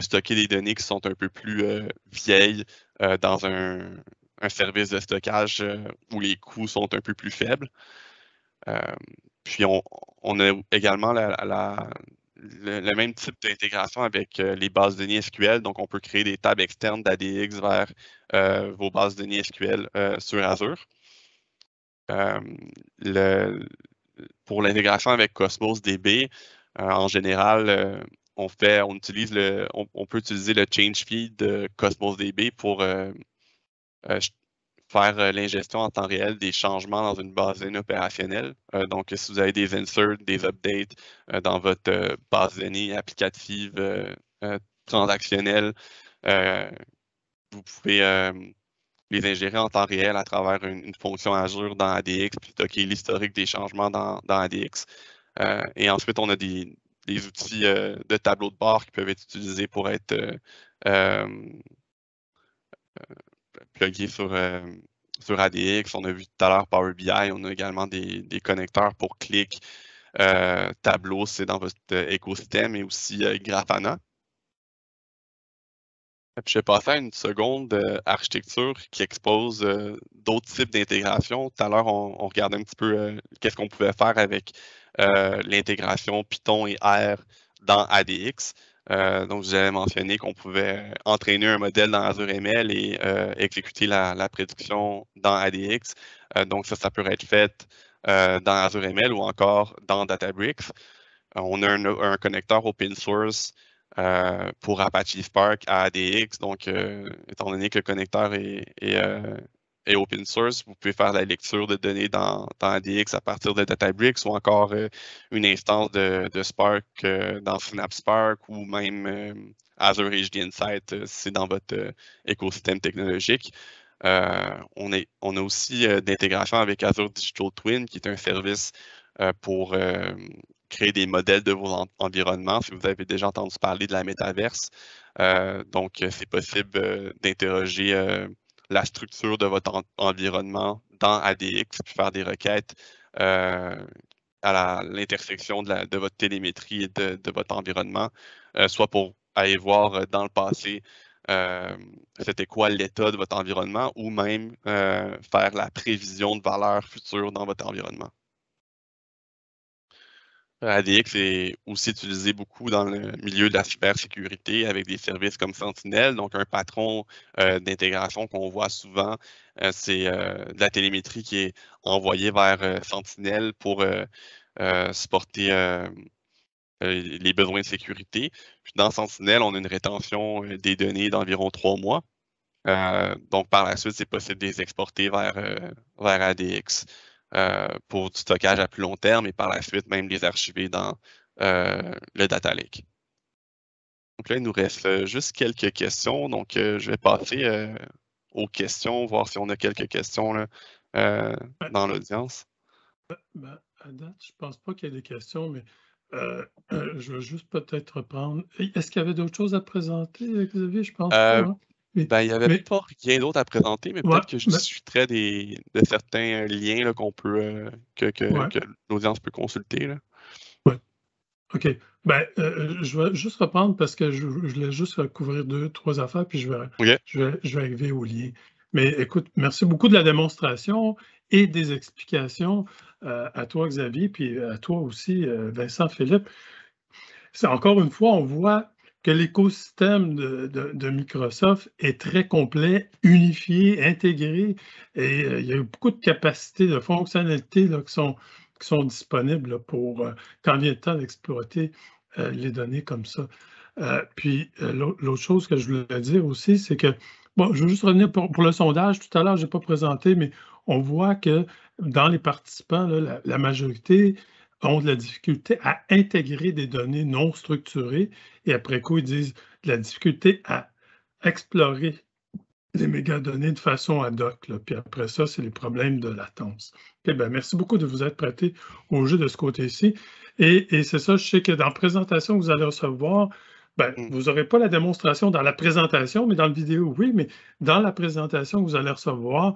stocker des données qui sont un peu plus vieilles dans un, service de stockage où les coûts sont un peu plus faibles. puis on, a également la, le, même type d'intégration avec euh, les bases de données SQL. Donc, on peut créer des tables externes d'ADX vers euh, vos bases de données SQL euh, sur Azure. pour l'intégration avec Cosmos DB, en général, on, fait, on, utilise le, on, peut utiliser le change feed de Cosmos DB pour faire euh, l'ingestion en temps réel des changements dans une données opérationnelle. Euh, donc, si vous avez des inserts, des updates euh, dans votre base de données applicative transactionnelle, vous pouvez les ingérer en temps réel à travers une, fonction Azure dans ADX, puis stocker l'historique des changements dans, ADX. et ensuite, on a des, des outils de tableau de bord qui peuvent être utilisés pour être plugués sur, sur ADX. On a vu tout à l'heure Power BI. On a également des, connecteurs pour clic. Tableau, c'est dans votre écosystème et aussi Grafana. je vais passer à une seconde architecture qui expose d'autres types d'intégration. Tout à l'heure, on, regardait un petit peu qu'est-ce qu'on pouvait faire avec l'intégration Python et R dans ADX. Euh, donc, j'avais mentionné qu'on pouvait entraîner un modèle dans Azure ML et euh, exécuter la, prédiction dans ADX. Euh, donc, ça, ça peut être fait dans Azure ML ou encore dans Databricks. on a un, connecteur open source pour Apache Spark à ADX. Donc, étant donné que le connecteur est, open source, vous pouvez faire la lecture de données dans, ADX à partir de Databricks ou encore euh, une instance de, Spark euh, dans Synapse Spark ou même euh, Azure HD Insight si c'est dans votre écosystème technologique. on, est, on, a aussi d'intégration avec Azure Digital Twin, qui est un service pour créer des modèles de vos environnements. Si vous avez déjà entendu parler de la métaverse, donc c'est possible d'interroger la structure de votre environnement dans ADX, puis faire des requêtes euh, à l'intersection de, votre télémétrie et de, votre environnement, euh, soit pour aller voir euh, dans le passé c'était quoi l'état de votre environnement ou même faire la prévision de valeurs futures dans votre environnement. ADX est aussi utilisé beaucoup dans le milieu de la cybersécurité avec des services comme Sentinel. Donc, un patron euh, d'intégration qu'on voit souvent, euh, c'est euh, de la télémétrie qui est envoyée vers Sentinel pour supporter les besoins de sécurité. Dans Sentinel, on a une rétention des données d'environ trois mois. donc, par la suite, c'est possible de les exporter vers, vers ADX. Euh, pour du stockage à plus long terme et par la suite même les archiver dans euh, le data lake. Donc là, il nous reste euh, juste quelques questions. Donc, je vais passer aux questions, voir si on a quelques questions là, dans l'audience. Ben, ben, à date, je ne pense pas qu'il y ait des questions, mais [clears throat] je veux juste peut-être reprendre. Est-ce qu'il y avait d'autres choses à présenter, Xavier? Je pense pas. Hein? Ben, il n'y avait pas rien d'autre à présenter, mais peut-être que je discuterai des, de certains euh, liens qu'on peut euh, que, l'audience peut consulter. Oui. OK. Ben, euh, je vais juste reprendre parce que je, voulais juste couvrir deux, trois affaires, puis je vais, je vais, arriver au lien. Mais écoute, merci beaucoup de la démonstration et des explications à toi, Xavier, puis à toi aussi, Vincent Philippe. C'est encore une fois, on voit que l'écosystème de, Microsoft est très complet, unifié, intégré, et euh, il y a beaucoup de capacités, de fonctionnalités qui, sont, disponibles pour euh, quand vient le temps d'exploiter euh, les données comme ça. puis l'autre chose que je voulais dire aussi, c'est que, bon, je veux juste revenir pour, le sondage, tout à l'heure, je n'ai pas présenté, mais on voit que dans les participants, la majorité ont de la difficulté à intégrer des données non structurées et après coup, ils disent de la difficulté à explorer les mégadonnées de façon ad hoc. Puis après ça, c'est les problèmes de latence. ben, merci beaucoup de vous être prêté au jeu de ce côté-ci. Et, c'est ça, je sais que dans la présentation que vous allez recevoir, ben, mm. vous n'aurez pas la démonstration dans la présentation, mais dans la vidéo, oui, mais dans la présentation que vous allez recevoir,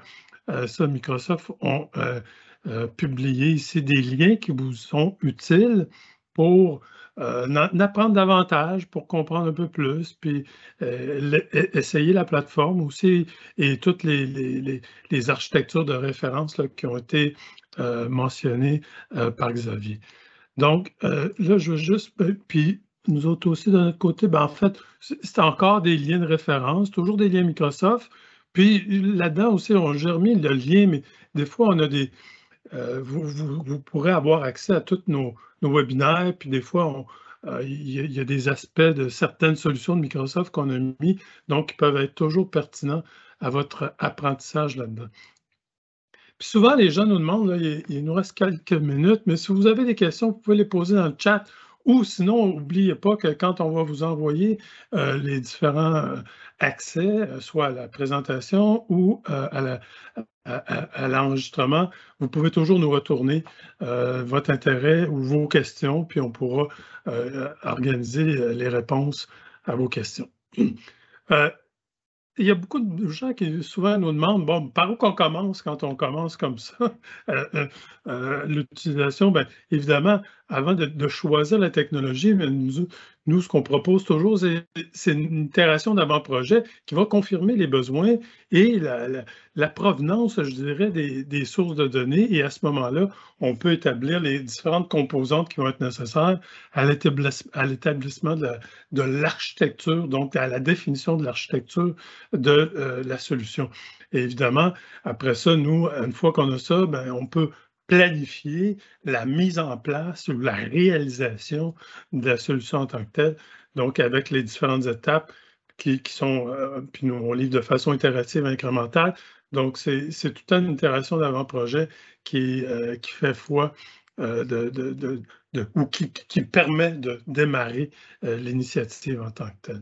euh, ça, Microsoft ont euh, euh, publié ici des liens qui vous sont utiles pour euh, apprendre davantage, pour comprendre un peu plus, puis euh, essayer la plateforme aussi et toutes les, architectures de référence qui ont été mentionnées par Xavier. Donc, là, je veux juste, ben, puis nous autres aussi, de notre côté, ben, en fait, c'est encore des liens de référence, toujours des liens Microsoft. Puis là-dedans aussi, on, j'ai remis le lien, mais des fois, on a des, euh, vous, pourrez avoir accès à tous nos, webinaires, puis des fois, euh, il y, a des aspects de certaines solutions de Microsoft qu'on a mis, donc qui peuvent être toujours pertinents à votre apprentissage là-dedans. Puis souvent, les gens nous demandent, il, nous reste quelques minutes, mais si vous avez des questions, vous pouvez les poser dans le chat. Ou sinon, n'oubliez pas que quand on va vous envoyer euh, les différents accès, soit à la présentation ou à la, à, l'enregistrement, vous pouvez toujours nous retourner euh, votre intérêt ou vos questions, puis on pourra euh, organiser euh, les réponses à vos questions. [clears throat] il y a beaucoup de gens qui souvent nous demandent bon, par où qu'on commence quand on commence comme ça, [laughs] euh, euh, euh, l'utilisation. Bien, évidemment, avant de, choisir la technologie, nous, nous ce qu'on propose toujours, c'est une itération d'avant-projet qui va confirmer les besoins et la, provenance, je dirais, des, sources de données. Et à ce moment-là, on peut établir les différentes composantes qui vont être nécessaires à l'établissement de l'architecture, donc à la définition de l'architecture de euh, la solution. Et évidemment, après ça, nous, une fois qu'on a ça, ben, on peut planifier la mise en place ou la réalisation de la solution en tant que telle, donc avec les différentes étapes qui, sont, euh, puis nous, on livre de façon itérative incrémentale. Donc, c'est toute une itération d'avant-projet qui, euh, qui fait foi de, de, ou qui, qui, permet de démarrer l'initiative en tant que telle.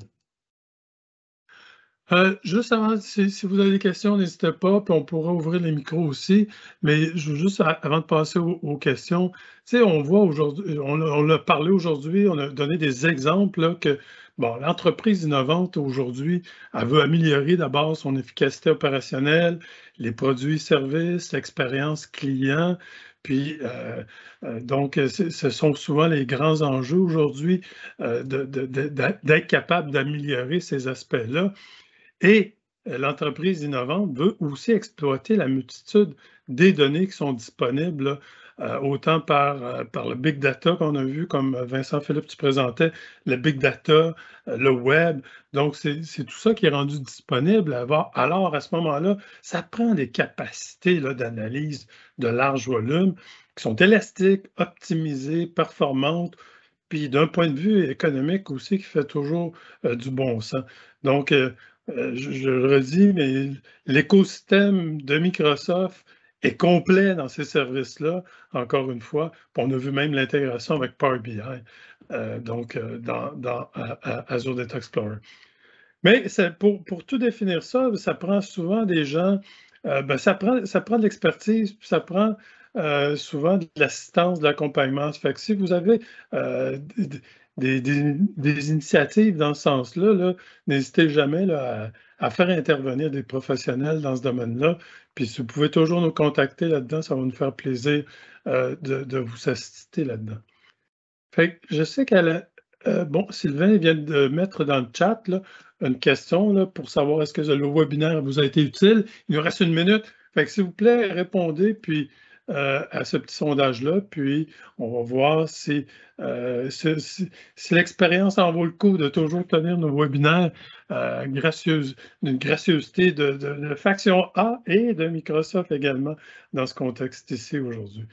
Euh, juste avant, si, vous avez des questions, n'hésitez pas, puis on pourra ouvrir les micros aussi. Mais juste avant de passer aux, questions, tu sais, on voit aujourd'hui, on, a parlé aujourd'hui, on a donné des exemples que bon, l'entreprise innovante aujourd'hui, elle veut améliorer d'abord son efficacité opérationnelle, les produits, services, l'expérience client. Puis, euh, euh, donc, ce sont souvent les grands enjeux aujourd'hui d'être capable d'améliorer ces aspects-là. Et euh, l'entreprise innovante veut aussi exploiter la multitude des données qui sont disponibles, euh, autant par, euh, par le big data qu'on a vu, comme Vincent Philippe, tu présentais, le big data, le web. Donc, c'est tout ça qui est rendu disponible. Alors, à ce moment-là, ça prend des capacités d'analyse de large volume qui sont élastiques, optimisées, performantes, puis d'un point de vue économique aussi qui fait toujours du bon sens. Donc, je, le redis, mais l'écosystème de Microsoft est complet dans ces services-là, encore une fois. On a vu même l'intégration avec Power BI, euh, donc euh, dans, Azure Data Explorer. Mais pour, pour, tout définir ça, ça prend souvent des gens, ben, ça, prend, ça prend de l'expertise, ça prend souvent de l'assistance, de l'accompagnement. Fait que si vous avez des, initiatives dans ce sens-là, n'hésitez jamais à, faire intervenir des professionnels dans ce domaine-là. Puis si vous pouvez toujours nous contacter là-dedans, ça va nous faire plaisir euh, de, vous assister là-dedans. Fait je sais qu'elle euh, bon, Sylvain vient de mettre dans le chat une question pour savoir est-ce que le webinaire vous a été utile. Il nous reste une minute. Fait que s'il vous plaît, répondez, puis euh, à ce petit sondage-là, puis on va voir si, euh, l'expérience en vaut le coup de toujours tenir nos webinaires euh, d'une gracieuseté de, de, Faction A et de Microsoft également dans ce contexte ici aujourd'hui.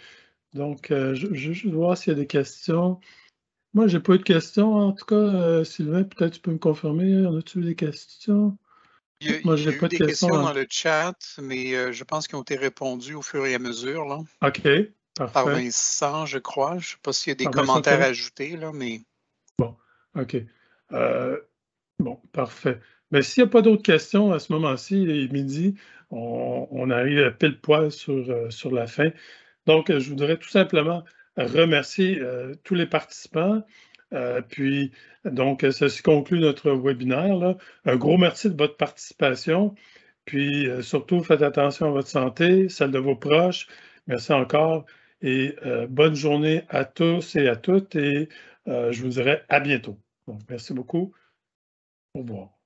Donc, je, vais juste voir s'il y a des questions. Moi, je n'ai pas eu de questions. En tout cas, Sylvain, peut-être tu peux me confirmer. En as-tu des questions? Il y a, Moi, j'ai pas de des questions, dans le chat, mais euh, je pense qu'ils ont été répondus au fur et à mesure. Là. OK. Parfait. Par Vincent, je crois. Je ne sais pas s'il y a des commentaires ajoutés, là, mais. Bon, OK. Euh, bon, parfait. Mais s'il n'y a pas d'autres questions à ce moment-ci, il est midi, on, arrive à pile poil sur, euh, sur la fin. Donc, je voudrais tout simplement remercier tous les participants. Euh, puis, donc, ceci conclut notre webinaire. Un gros merci de votre participation. Puis, euh, surtout, faites attention à votre santé, celle de vos proches. Merci encore et euh, bonne journée à tous et à toutes. Et je vous dirai à bientôt. merci beaucoup. Au revoir.